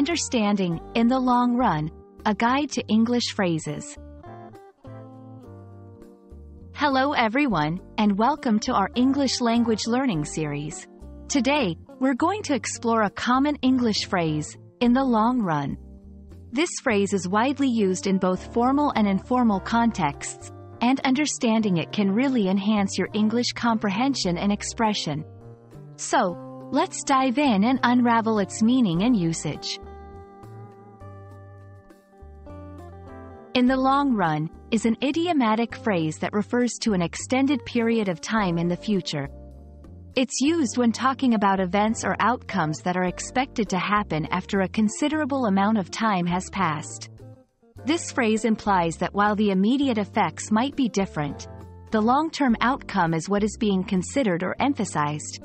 Understanding, in the long run, a guide to English phrases. Hello everyone, and welcome to our English language learning series. Today, we're going to explore a common English phrase, in the long run. This phrase is widely used in both formal and informal contexts, and understanding it can really enhance your English comprehension and expression. So, let's dive in and unravel its meaning and usage. In the long run, is an idiomatic phrase that refers to an extended period of time in the future. It's used when talking about events or outcomes that are expected to happen after a considerable amount of time has passed. This phrase implies that while the immediate effects might be different, the long-term outcome is what is being considered or emphasized.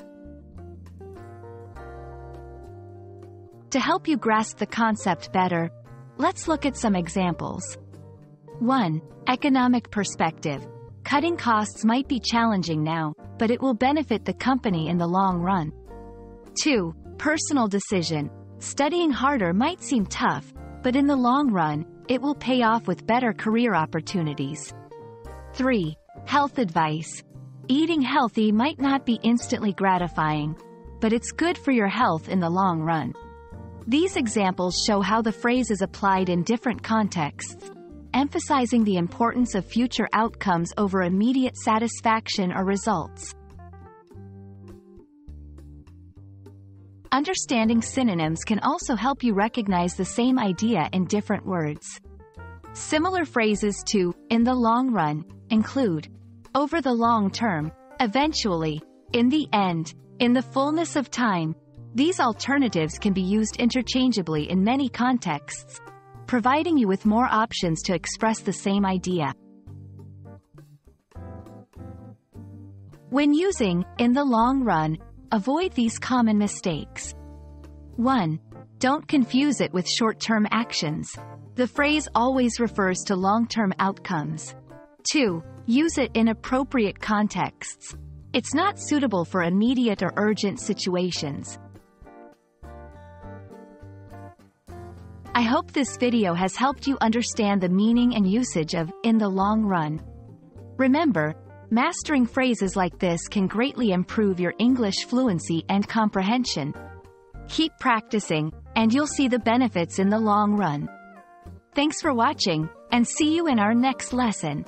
To help you grasp the concept better, let's look at some examples. 1. Economic perspective. Cutting costs might be challenging now, but it will benefit the company in the long run. 2. Personal decision. Studying harder might seem tough, but in the long run, it will pay off with better career opportunities. 3. Health advice. Eating healthy might not be instantly gratifying, but it's good for your health in the long run. These examples show how the phrase is applied in different contexts, emphasizing the importance of future outcomes over immediate satisfaction or results. Understanding synonyms can also help you recognize the same idea in different words. Similar phrases to, in the long run, include, over the long term, eventually, in the end, in the fullness of time. These alternatives can be used interchangeably in many contexts, providing you with more options to express the same idea. When using, in the long run, avoid these common mistakes. 1. Don't confuse it with short-term actions. The phrase always refers to long-term outcomes. 2. Use it in appropriate contexts. It's not suitable for immediate or urgent situations. I hope this video has helped you understand the meaning and usage of in the long run. Remember, mastering phrases like this can greatly improve your English fluency and comprehension. Keep practicing, and you'll see the benefits in the long run. Thanks for watching, and see you in our next lesson.